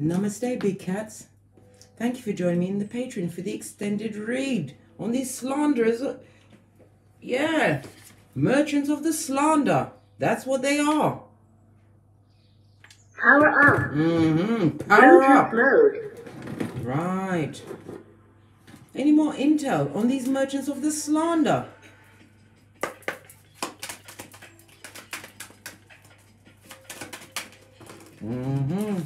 Namaste, big cats. Thank you for joining me in the Patreon for the extended read on these slanderers. Yeah, merchants of the slander. That's what they are. Power up. Mm-hmm. Power Bluetooth up. mode. Right. Any more intel on these merchants of the slander? hmm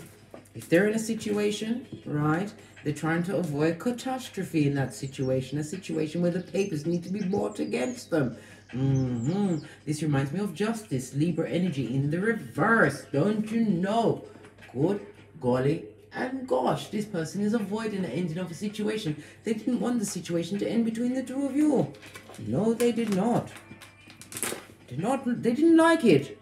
If they're in a situation, right, they're trying to avoid catastrophe in that situation, a situation where the papers need to be brought against them. hmm This reminds me of justice, Libra energy in the reverse. Don't you know? Good golly and gosh, this person is avoiding the ending of a situation. They didn't want the situation to end between the two of you. No, they did not. Did not. They didn't like it.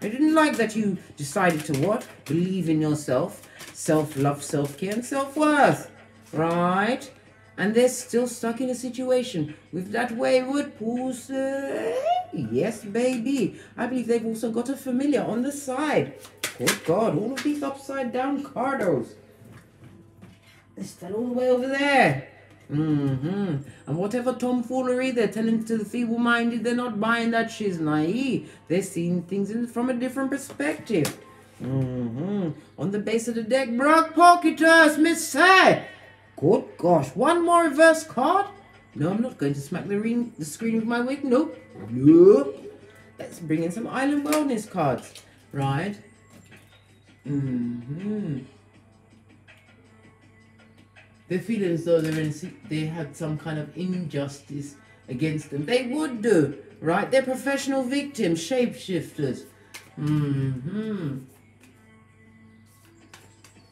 They didn't like that you decided to what? Believe in yourself, self-love, self-care, and self-worth. Right? And they're still stuck in a situation with that wayward pussy. Yes, baby. I believe they've also got a familiar on the side. Good God, all of these upside down cardos. They're still all the way over there. Mm-hmm. And whatever tomfoolery they're telling to the feeble-minded, they're not buying that she's naive. They're seeing things in, from a different perspective. Mm-hmm. On the base of the deck, Brock Pocketers, Miss Say. Good gosh, one more reverse card? No, I'm not going to smack the, ring, the screen with my wig. Nope. Nope. Let's bring in some Island Wellness cards. Right. Mm-hmm. They feel as though they're in, they had some kind of injustice against them. They would do, right? They're professional victims, shapeshifters. Mm-hmm.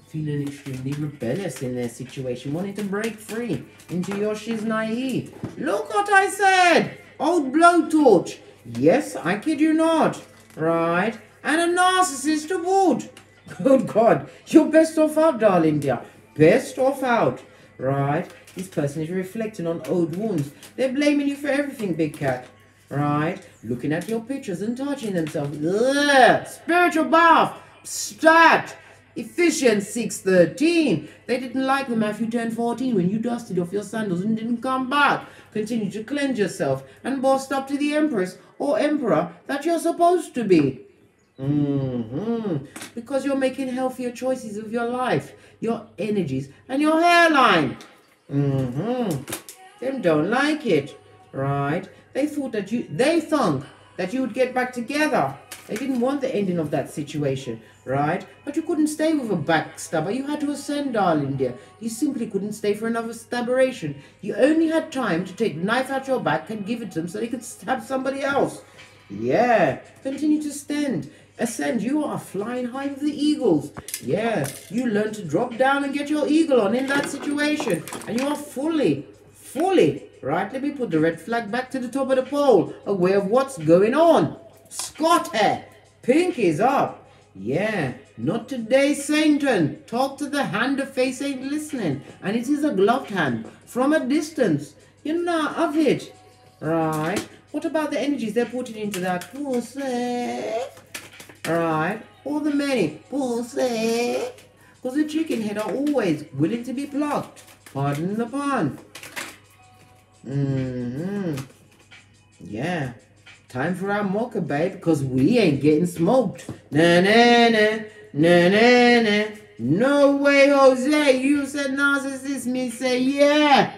Feeling extremely rebellious in their situation, wanting to break free into Yoshi's naive. Look what I said! Old blowtorch. Yes, I kid you not. Right? And a narcissist to boot. Good God, you're best off out, darling dear. Best off out. Right? This person is reflecting on old wounds. They're blaming you for everything, big cat. Right? Looking at your pictures and touching themselves. Ugh! Spiritual bath. Stat. Ephesians 613. They didn't like the Matthew 10 14 when you dusted off your sandals and didn't come back. Continue to cleanse yourself and boast up to the empress or emperor that you're supposed to be. Hmm Because you're making healthier choices with your life, your energies, and your hairline. Mm-hmm. Them don't like it, right? They thought that you, they thunk that you would get back together. They didn't want the ending of that situation, right? But you couldn't stay with a backstabber. You had to ascend, darling dear. You simply couldn't stay for another stabberation. You only had time to take the knife out your back and give it to them so they could stab somebody else. Yeah, continue to stand. Ascend, you are flying high with the eagles. Yeah, you learn to drop down and get your eagle on in that situation. And you are fully, fully, right? Let me put the red flag back to the top of the pole, aware of what's going on. Scott Scotty, pink is up. Yeah, not today, Satan. Talk to the hand, the face ain't listening. And it is a gloved hand from a distance. You're not of it. Right. What about the energies they're putting into that pussy? Right. All the many pussy. Because the chicken head are always willing to be plucked. Pardon the pun. Mm-hmm. Yeah. Time for our mocha, babe, because we ain't getting smoked. Na na na, na na na. No way, Jose. You said narcissist. Me say, yeah.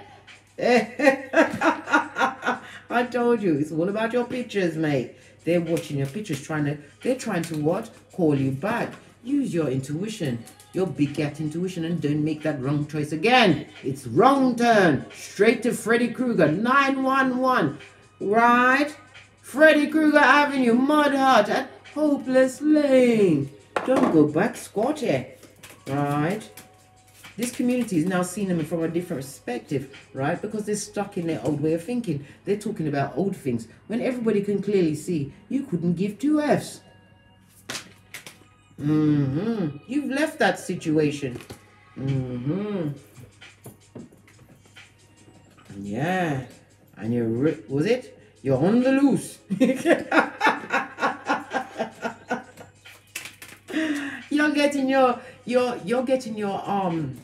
I told you, it's all about your pictures, mate. They're watching your pictures, trying to, they're trying to what? Call you back. Use your intuition, your big cat intuition, and don't make that wrong choice again. It's wrong turn. Straight to Freddy Krueger, 911. Right? Freddy Krueger Avenue, Mud Hut, at Hopeless Lane. Don't go back, Scotty. Right? This community is now seeing them from a different perspective, right? Because they're stuck in their old way of thinking. They're talking about old things when everybody can clearly see you couldn't give two F's. Mm-hmm. You've left that situation. Mm-hmm. Yeah. And you're, was it? You're on the loose. you're getting your your you're getting your um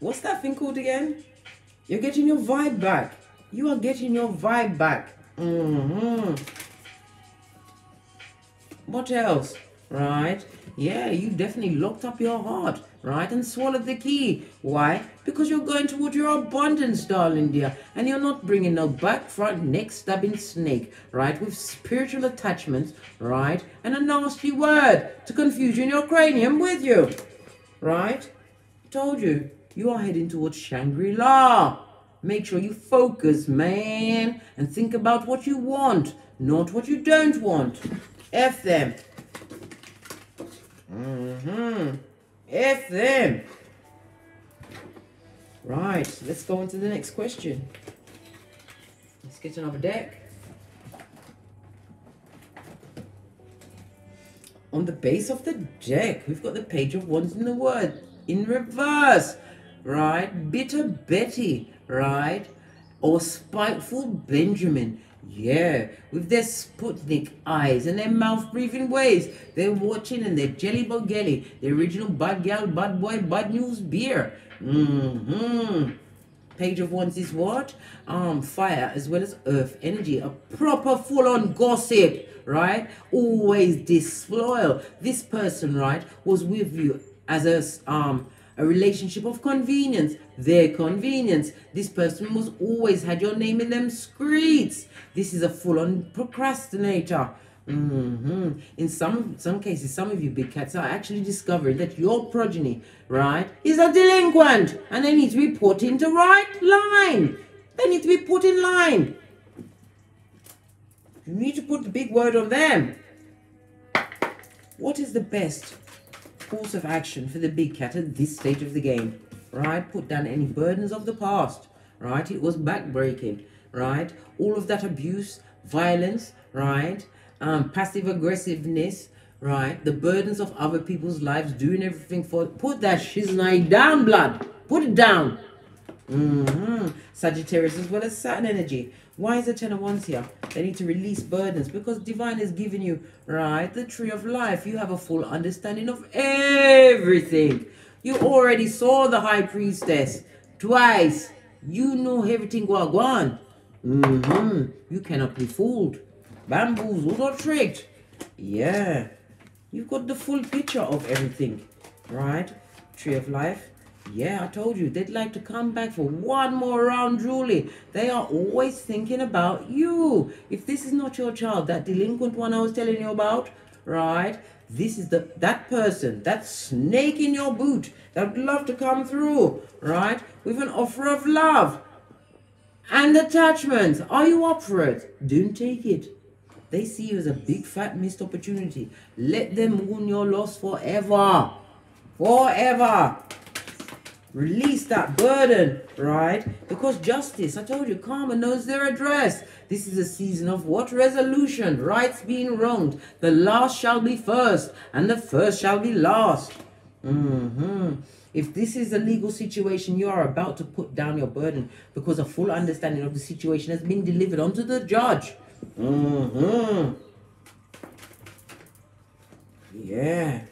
what's that thing called again? You're getting your vibe back. You are getting your vibe back. Mm-hmm. What else? Right? Yeah, you definitely locked up your heart, right? And swallowed the key. Why? Because you're going toward your abundance, darling dear. And you're not bringing no back, front, neck stabbing snake, right? With spiritual attachments, right? And a nasty word to in your cranium with you, right? Told you, you are heading towards Shangri-La. Make sure you focus, man, and think about what you want, not what you don't want. F them. Mm-hmm. F them. Right, let's go on to the next question. Let's get another deck. On the base of the deck, we've got the page of wands in the word in reverse, right? Bitter Betty, right? Or spiteful Benjamin. Yeah, with their Sputnik eyes and their mouth breathing ways. They're watching and their jelly bogelly, the original bad gal, bad boy, bad news beer. Mm-hmm. Page of Wands is what? Um, fire as well as earth energy. A proper full-on gossip, right? Always disloyal. This person, right, was with you as a um a relationship of convenience. Their convenience. This person must always had your name in them streets. This is a full-on procrastinator. hmm In some some cases, some of you big cats are actually discovering that your progeny, right, is a delinquent, and they need to be put into right line. They need to be put in line. You need to put the big word on them. What is the best course of action for the big cat at this stage of the game? Right, put down any burdens of the past. Right, it was backbreaking. Right, all of that abuse, violence. Right, um, passive aggressiveness. Right, the burdens of other people's lives, doing everything for. Put that shiznai down, blood. Put it down. Mm-hmm. Sagittarius as well as Saturn energy. Why is the Ten of Wands here? They need to release burdens because Divine is giving you, right, the tree of life. You have a full understanding of everything. You already saw the High Priestess twice. You know everything on. Mm-hmm. You cannot be fooled. Bamboozled or tricked. Yeah. You've got the full picture of everything, right? Tree of life yeah, I told you, they'd like to come back for one more round, Julie. They are always thinking about you. If this is not your child, that delinquent one I was telling you about, right? This is the that person, that snake in your boot that would love to come through, right? With an offer of love and attachment. Are you up for it? Don't take it. They see you as a big fat missed opportunity. Let them mourn your loss forever. Forever. Release that burden, right? Because justice, I told you, karma knows their address. This is a season of what? Resolution, rights being wronged. The last shall be first, and the first shall be last. Mm-hmm. If this is a legal situation, you are about to put down your burden because a full understanding of the situation has been delivered onto the judge. Mm-hmm. Yeah.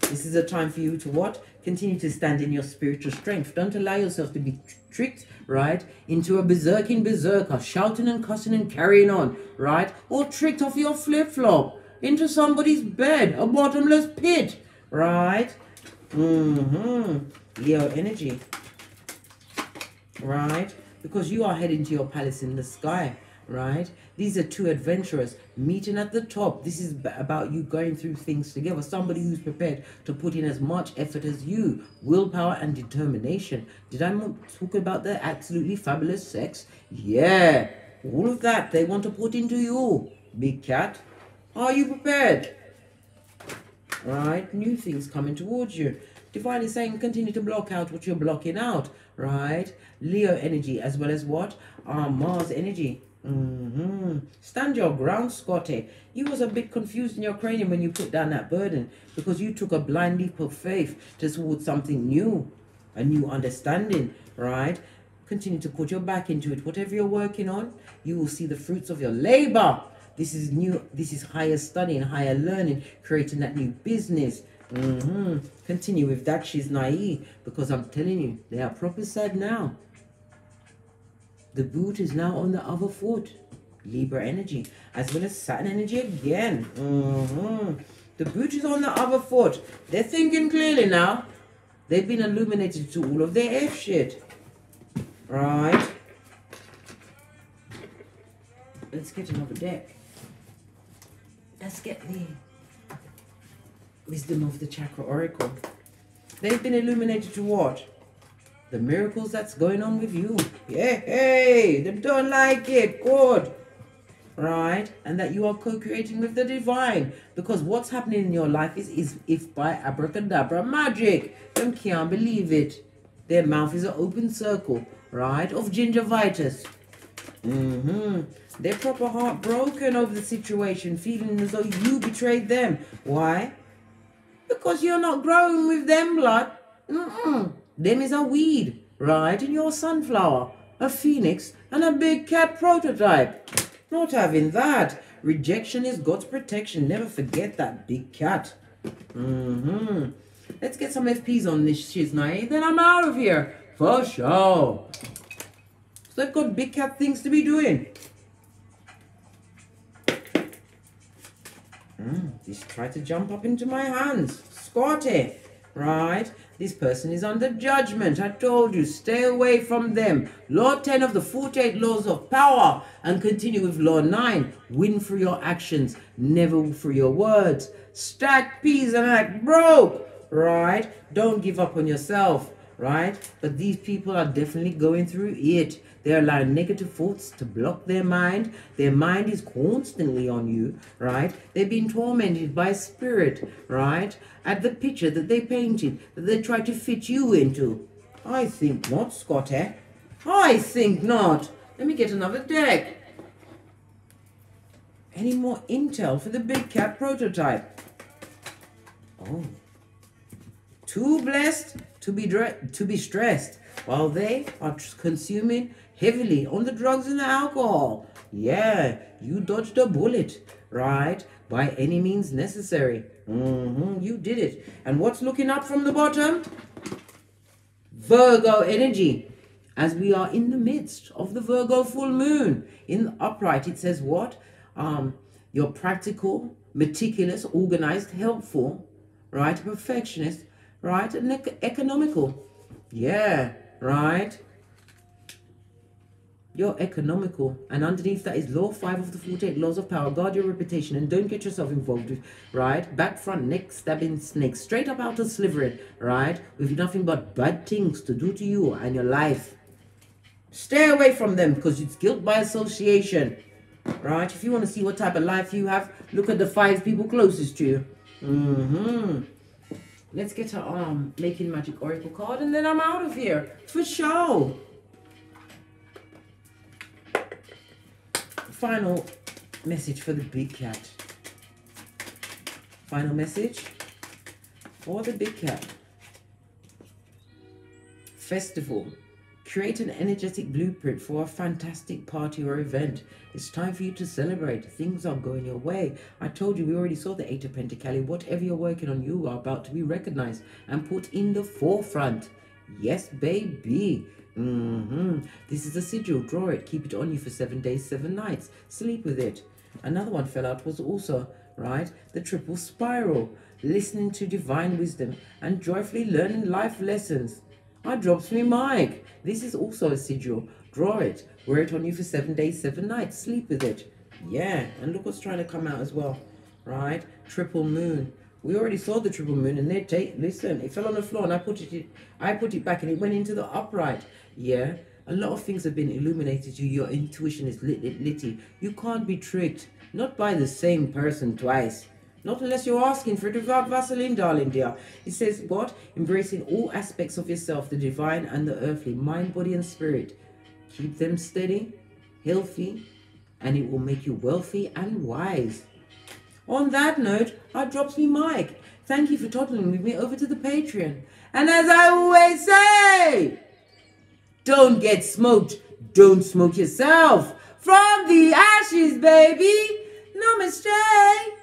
This is a time for you to what? Continue to stand in your spiritual strength. Don't allow yourself to be tricked, right, into a berserking berserker, shouting and cussing and carrying on, right? Or tricked off your flip-flop into somebody's bed, a bottomless pit, right? Mm-hmm. Leo energy, right? Because you are heading to your palace in the sky, right? These are two adventurers meeting at the top. This is about you going through things together. Somebody who's prepared to put in as much effort as you. Willpower and determination. Did I talk about the absolutely fabulous sex? Yeah. All of that they want to put into you. Big cat. Are you prepared? Right? New things coming towards you. Divine is saying continue to block out what you're blocking out. Right? Leo energy as well as what? Um, Mars energy Mm-hmm. Stand your ground, Scotty. You was a bit confused in your cranium when you put down that burden because you took a blind leap of faith towards something new, a new understanding, right? Continue to put your back into it. Whatever you're working on, you will see the fruits of your labor. This is new. This is higher studying, higher learning, creating that new business. Mm-hmm. Continue with that. She's naive because I'm telling you, they are proper sad now. The boot is now on the other foot. Libra energy, as well as Saturn energy again. Mm-hmm. The boot is on the other foot. They're thinking clearly now. They've been illuminated to all of their F shit. Right. Let's get another deck. Let's get the wisdom of the chakra oracle. They've been illuminated to what? The miracles that's going on with you. Yeah, hey, they don't like it. Good. Right? And that you are co-creating with the divine. Because what's happening in your life is, is if by abracadabra magic. Them can't believe it. Their mouth is an open circle, right? Of gingivitis. Mm-hmm. They're proper heartbroken over the situation, feeling as though you betrayed them. Why? Because you're not growing with them, blood. Mm-mm. Them is a weed, right? in you're sunflower, a phoenix, and a big cat prototype. Not having that. Rejection is God's protection. Never forget that big cat. Mm-hmm. Let's get some FPs on this shiznai, then I'm out of here. For sure. So they've got big cat things to be doing. Mm, just try to jump up into my hands. Scotty. Right? This person is under judgment. I told you, stay away from them. Law 10 of the 48 laws of power. And continue with law 9. Win through your actions, never through your words. Stack peas and act broke. Right? Don't give up on yourself. Right? But these people are definitely going through it. They allow negative thoughts to block their mind. Their mind is constantly on you, right? They've been tormented by spirit, right? At the picture that they painted, that they try to fit you into. I think not, Scotty. Eh? I think not. Let me get another deck. Any more intel for the big cat prototype? Oh. Too blessed to be to be stressed while they are consuming heavily on the drugs and the alcohol. Yeah, you dodged a bullet, right? By any means necessary. Mm-hmm, you did it. And what's looking up from the bottom? Virgo energy. As we are in the midst of the Virgo full moon. In the upright, it says what? Um, you're practical, meticulous, organized, helpful, right? Perfectionist, right? And economical. Yeah, right? You're economical. And underneath that is law five of the 48 laws of power. Guard your reputation and don't get yourself involved with, right? Back, front, neck, stabbing snakes. Straight up out of Slytherin, right? With nothing but bad things to do to you and your life. Stay away from them because it's guilt by association, right? If you want to see what type of life you have, look at the five people closest to you. Mm-hmm. Let's get a um making magic oracle card and then I'm out of here for sure. final message for the big cat. Final message for the big cat. Festival. Create an energetic blueprint for a fantastic party or event. It's time for you to celebrate. Things are going your way. I told you we already saw the Eight of Pentacles. Whatever you're working on, you are about to be recognized and put in the forefront. Yes, baby. Mm-hmm. This is a sigil. Draw it. Keep it on you for seven days, seven nights. Sleep with it. Another one fell out was also, right, the triple spiral. Listening to divine wisdom and joyfully learning life lessons. I drops me mic. This is also a sigil. Draw it. Wear it on you for seven days, seven nights. Sleep with it. Yeah. And look what's trying to come out as well. Right? Triple moon. We already saw the triple moon and they take listen, it fell on the floor and I put it I put it back and it went into the upright. Yeah. A lot of things have been illuminated to you. Your intuition is lit, lit, litty. You can't be tricked. Not by the same person twice. Not unless you're asking for it without Vaseline, darling dear. It says, what? Embracing all aspects of yourself, the divine and the earthly, mind, body, and spirit. Keep them steady, healthy, and it will make you wealthy and wise. On that note, I drops me mic. Thank you for toddling with me over to the Patreon. And as I always say, don't get smoked. Don't smoke yourself. From the ashes, baby. Namaste.